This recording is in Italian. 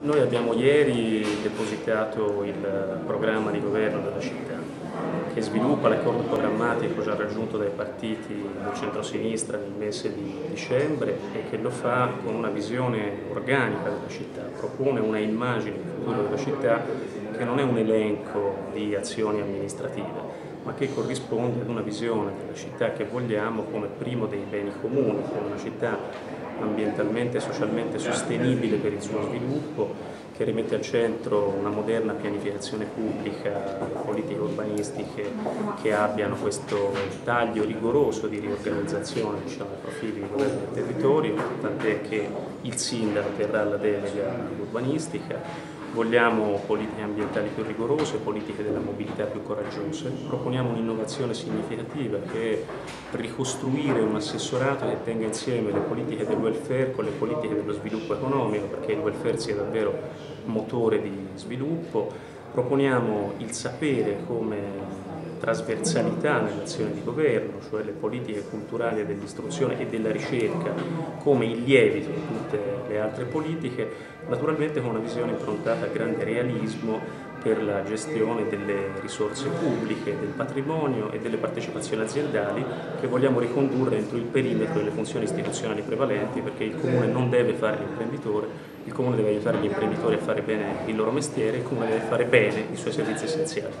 Noi abbiamo ieri depositato il programma di governo della città che sviluppa l'accordo programmatico già raggiunto dai partiti del centro-sinistra nel mese di dicembre e che lo fa con una visione organica della città, propone una immagine di futuro della città che non è un elenco di azioni amministrative ma che corrisponde ad una visione della città che vogliamo come primo dei beni comuni, come una città ambientalmente e socialmente sostenibile per il suo sviluppo, che rimette al centro una moderna pianificazione pubblica, politiche urbanistiche che abbiano questo taglio rigoroso di riorganizzazione diciamo, dei profili di governo del territorio, tant'è che il sindaco terrà la delega urbanistica, Vogliamo politiche ambientali più rigorose, politiche della mobilità più coraggiose. Proponiamo un'innovazione significativa che è ricostruire un assessorato che tenga insieme le politiche del welfare con le politiche dello sviluppo economico, perché il welfare sia davvero motore di sviluppo. Proponiamo il sapere come trasversalità nell'azione di governo, cioè le politiche culturali dell'istruzione e della ricerca come il lievito di tutte le altre politiche, naturalmente con una visione improntata a grande realismo per la gestione delle risorse pubbliche, del patrimonio e delle partecipazioni aziendali che vogliamo ricondurre entro il perimetro delle funzioni istituzionali prevalenti perché il Comune non deve fare l'imprenditore, il Comune deve aiutare gli imprenditori a fare bene il loro mestiere, il Comune deve fare bene i suoi servizi essenziali.